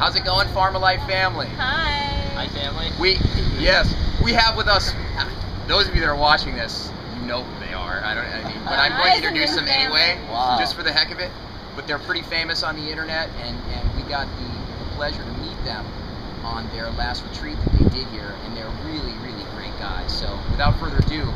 How's it going, Farm of Life family? Hi. Hi, family. We, yes, we have with us, those of you that are watching this, you know who they are. I don't, I mean, but I'm going to introduce them anyway, Wow. just for the heck of it. But they're pretty famous on the internet, and, and we got the pleasure to meet them on their last retreat that they did here, and they're really, really great guys. So without further ado,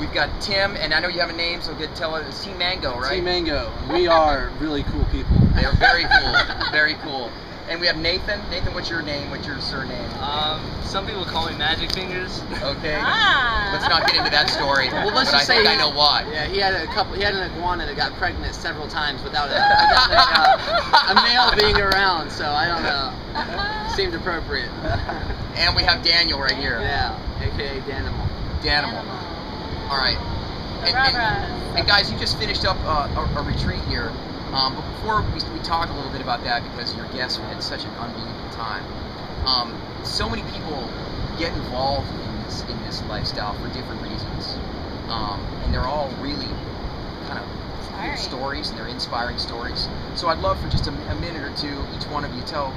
we've got Tim, and I know you have a name, so good tell us, it's T-Mango, right? Team Mango. We are really cool people. They're very cool, very cool. And we have Nathan. Nathan, what's your name? What's your surname? Um, some people call me Magic Fingers. Okay. Ah. Let's not get into that story. Well, let's but just I think say I know why. Yeah, he had a couple. He had an iguana that got pregnant several times without a, without a, uh, a male being around. So I don't know. Seemed appropriate. And we have Daniel right here. Yeah, aka Danimal. Danimal. All right. The And, and, and guys, you just finished up uh, a, a retreat here. Um, but before we, we talk a little bit about that, because your guests had such an unbelievable time. Um, so many people get involved in this in this lifestyle for different reasons, um, and they're all really kind of Inspiring. good stories and they're inspiring stories. So I'd love for just a, a minute or two, each one of you tell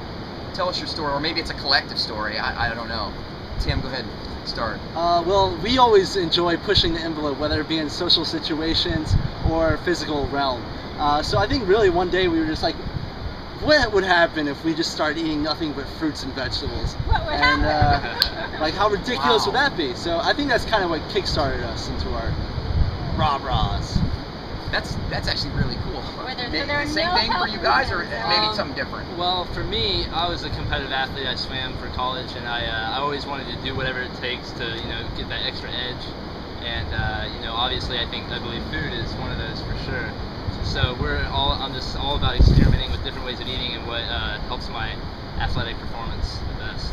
tell us your story, or maybe it's a collective story. I, I don't know. Tim, go ahead, start. Uh, well, we always enjoy pushing the envelope, whether it be in social situations or physical realm. Uh, so I think really one day we were just like, what would happen if we just started eating nothing but fruits and vegetables? What would and happen? uh, like how ridiculous Wow. would that be? So I think that's kind of what kickstarted us into our rah rahs. That's that's actually really cool. Were there- Maybe so there same no thing for you guys, or reasons, maybe um, something different. Well, for me, I was a competitive athlete. I swam for college, and I, uh, I always wanted to do whatever it takes to, you know, get that extra edge. And uh, you know, obviously, I think I believe food is one of those for sure. So we're all I'm just all about experimenting with different ways of eating and what uh, helps my athletic performance the best.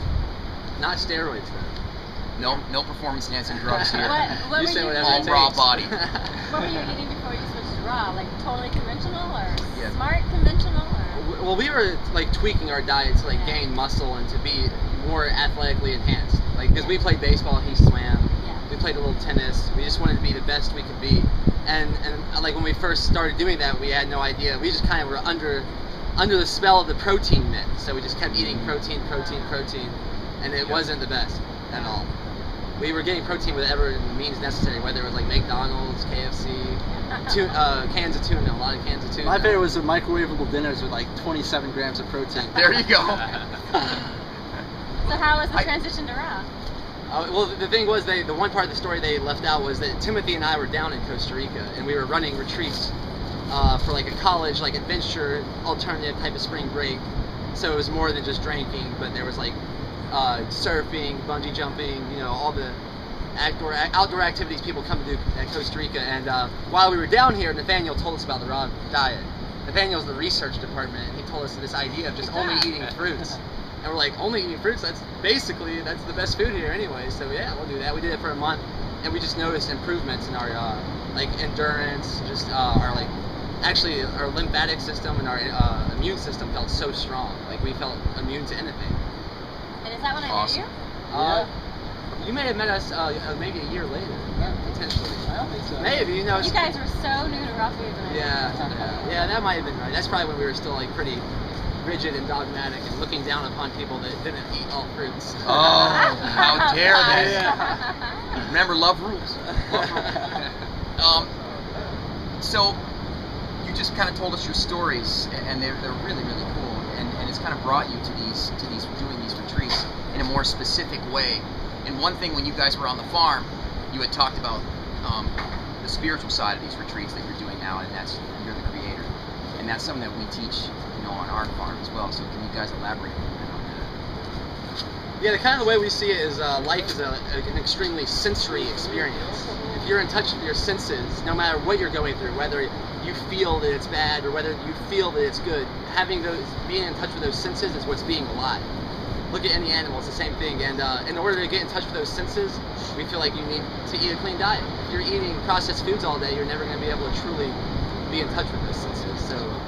Not steroids though. No, no performance enhancing drugs here. What, what you were say you whatever All raw takes. body. What were you eating before you switched to raw? Like totally conventional or Yeah. smart conventional or? well, we were like tweaking our diet to like gain muscle and to be more athletically enhanced. Like, because we played baseball, he swam. Yeah. We played a little tennis. We just wanted to be the best we could be. And and uh, like when we first started doing that, we had no idea. We just kind of were under under the spell of the protein myth. So we just kept eating protein, protein, protein, and it Yeah. wasn't the best at all. We were getting protein with whatever means necessary, whether it was like McDonald's, KFC, tu- uh, cans of tuna, a lot of cans of tuna. My favorite was the microwavable dinners with like 27 grams of protein. There you go. So how was the I- transition to raw? Uh, well, the thing was, they the one part of the story they left out was that Timothy and I were down in Costa Rica, and we were running retreats uh, for like a college, like adventure alternative type of spring break. So it was more than just drinking, but there was like uh, surfing, bungee jumping, you know, all the outdoor outdoor activities people come to do at Costa Rica. And uh, while we were down here, Nathaniel told us about the raw diet. Nathaniel's the research department, and he told us this idea of just only eating fruits. And we're like, only eating fruits? That's basically that's the best food here anyway. So yeah, we'll do that. We did it for a month, and we just noticed improvements in our uh, like endurance, just uh, our like actually our lymphatic system and our uh, immune system felt so strong. Like we felt immune to anything. And is that when I met you? Uh, you may have met us uh, uh, maybe a year later, potentially. I don't think so. Maybe you know. You guys were so new to raw foods. when I met you. Yeah, yeah, that might have been right. That's probably when we were still like pretty rigid and dogmatic and looking down upon people that didn't eat all fruits. Oh, how dare they? Yeah. Remember, love rules. Um, so you just kind of told us your stories, and they're, they're really really cool, and, and it's kind of brought you to these to these doing these retreats in a more specific way. And one thing when you guys were on the farm, you had talked about um, the spiritual side of these retreats that you're doing now, and that's you're the creator, and that's something that we teach, you know, on our farm as well. So can you guys elaborate a little bit on that? Yeah, the kind of the way we see it is uh, life is a, an extremely sensory experience. If you're in touch with your senses, no matter what you're going through, whether you feel that it's bad or whether you feel that it's good, having those, being in touch with those senses is what's being alive. Look at any animal; it's the same thing. And uh, in order to get in touch with those senses, we feel like you need to eat a clean diet. If you're eating processed foods all day, you're never going to be able to truly be in touch with those senses. So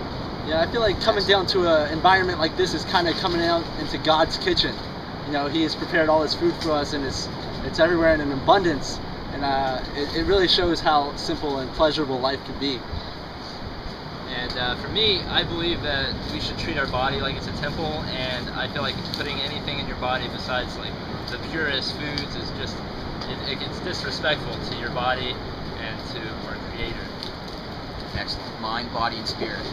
Yeah, I feel like coming down to an environment like this is kind of coming out into God's kitchen. You know, He has prepared all His food for us, and it's it's everywhere in an abundance. And uh, it, it really shows how simple and pleasurable life can be. And uh, for me, I believe that we should treat our body like it's a temple, and I feel like putting anything in your body besides like the purest foods is just it, it, it's disrespectful to your body and to our Creator. Excellent. Mind, body, and spirit.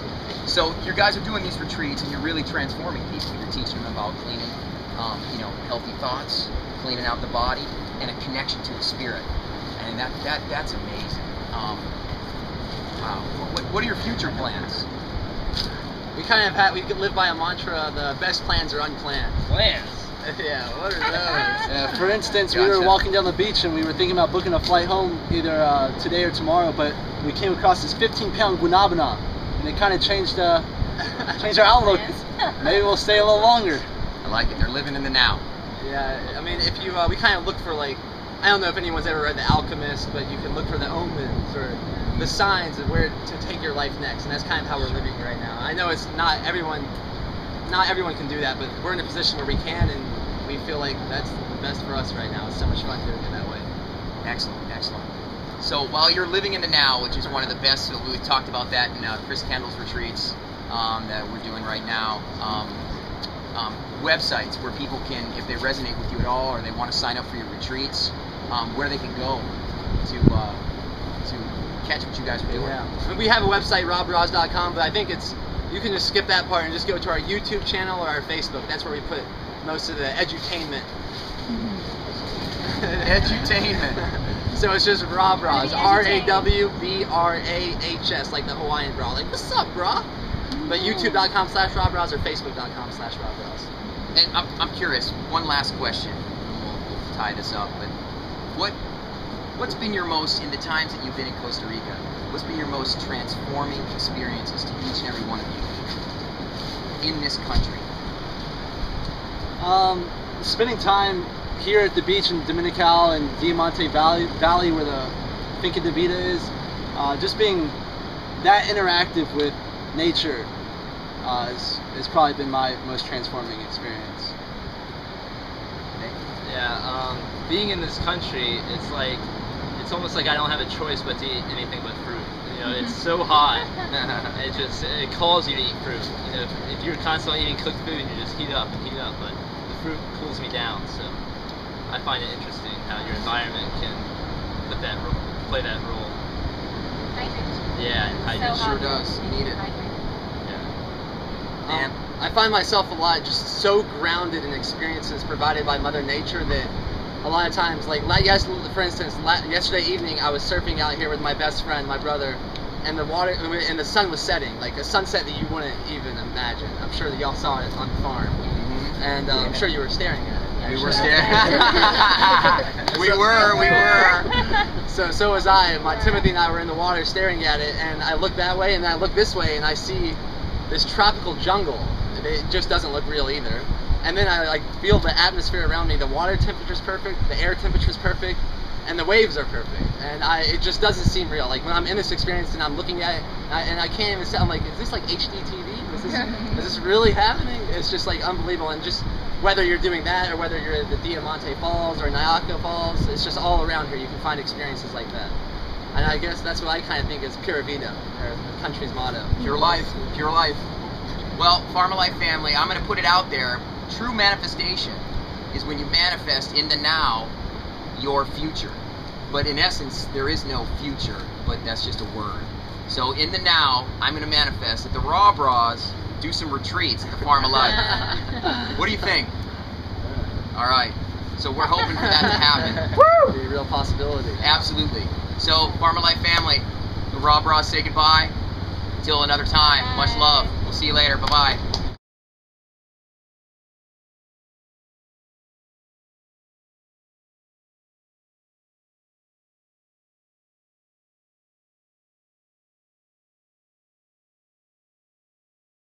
So you guys are doing these retreats, and you're really transforming people. You're teaching them about cleaning, um, you know, healthy thoughts, cleaning out the body, and a connection to the spirit. And that that that's amazing. Um, wow. What, what are your future plans? We kind of had we live by a mantra: the best plans are unplanned. Plans. yeah, what are those? Yeah, for instance, we were walking down the beach and we were thinking about booking a flight home either uh, today or tomorrow, but we came across this 15 pound guanabana and it kind of changed, uh, changed our outlook. Maybe we'll stay a little longer. I like it. They're living in the now. Yeah, I mean, if you, uh, we kind of look for like, I don't know if anyone's ever read The Alchemist, but you can look for the omens or the signs of where to take your life next, and that's kind of how we're living right now. I know it's not everyone, not everyone can do that, but we're in a position where we can, and we feel like that's the best for us right now. It's so much fun doing it that way. Excellent, excellent. So while you're living in the now, which is one of the best, we talked about that in uh, Chris Kendall's retreats um, that we're doing right now. Um, um, websites where people can, if they resonate with you at all, or they want to sign up for your retreats, um, where they can go to uh, to catch what you guys are doing. Yeah. And we have a website, rawbrahs.com, but I think it's you can just skip that part and just go to our YouTube channel or our Facebook. That's where we put most of the edutainment. Edutainment. so it's just Raw Brahs, Really R A W B R A H S, like the Hawaiian bra. Like, what's up, bra? But YouTube.com slash Raw Brahs or Facebook.com slash Raw Brahs. And I'm, I'm curious. One last question. We'll, we'll tie this up. But what what's been your most in the times that you've been in Costa Rica? What's been your most transforming experiences to each and every one of you in this country? Um, spending time here at the beach in Dominical and Diamante Valley, Valley where the Finca de Vida is, uh, just being that interactive with nature uh, has, has probably been my most transforming experience. Yeah, um, being in this country, it's like it's almost like I don't have a choice but to eat anything but fruit. You know, it's so hot. it just it calls you to eat fruit. You know, if, if you're constantly eating cooked food, you just heat up and heat up. But the fruit cools me down. So I find it interesting how your environment can put that ro- play that role. Hydration. Yeah, and So sure does. You need it. Yeah. Dan? Um, I find myself a lot just so grounded in experiences provided by Mother Nature that a lot of times, like yes, for instance, yesterday evening I was surfing out here with my best friend, my brother, and the water and the sun was setting, like a sunset that you wouldn't even imagine. I'm sure that y'all saw it on the farm, Mhm. and uh, I'm sure you were staring at it. We were actually. staring. we were, we were. So so was I. My Timothy and I were in the water staring at it, and I look that way, and I look this way, and I see this tropical jungle. It just doesn't look real either. And then I like feel the atmosphere around me. The water temperature is perfect, the air temperature is perfect, and the waves are perfect. And I it just doesn't seem real. Like when I'm in this experience and I'm looking at it, and I, and I can't even say I'm like, is this like HD TV? Is this is this really happening? It's just like unbelievable. And just whether you're doing that or whether you're at the Diamante Falls or Nauyaca Falls, it's just all around here. You can find experiences like that. And I guess that's what I kind of think is Pura Vida, or the country's motto. Pure life, pure life. Well, Farm of Life family, I'm going to put it out there. True manifestation is when you manifest in the now your future. But in essence, there is no future, but that's just a word. So in the now, I'm going to manifest that the Raw Brahs do some retreats at the Farm of Life. what do you think? All right. So we're hoping for that to happen. Woo! Be a real possibility. Absolutely. So, Farm of Life family, the Raw Brahs say goodbye. Until another time, much love. We'll see you later. Bye bye.